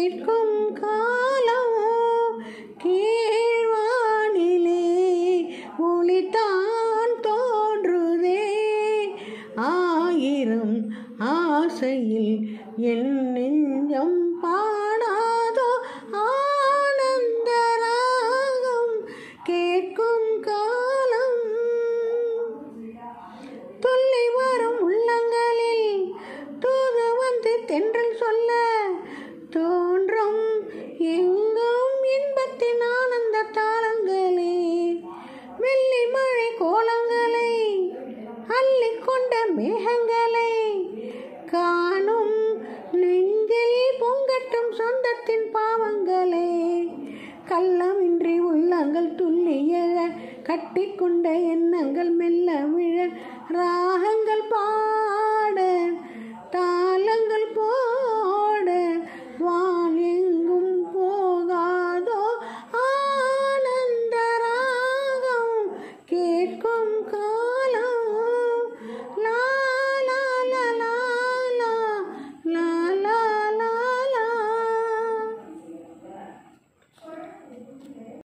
கேட்கும் காலமோ கேழ்வானிலே ஒளித்தான் தோன்றுதே. ஆயிரம் ஆசையில் என் நெஞ்சம் பாடாதோ ஆனந்தராகம் கேட்கும் காலம். தொல்லை வரும் உள்ளங்களில் தூது வந்து தென்றல் சொல்ல தோ கொண்ட மேகங்களை காணும் நெஞ்சில் பொங்கட்டும் சொந்தத்தின் பாவங்களே. கள்ளமின்றி உள்ளங்கள் துள்ளிய கட்டிக்கொண்ட எண்ணங்கள் மெல்ல விழ ராகங்கள் பா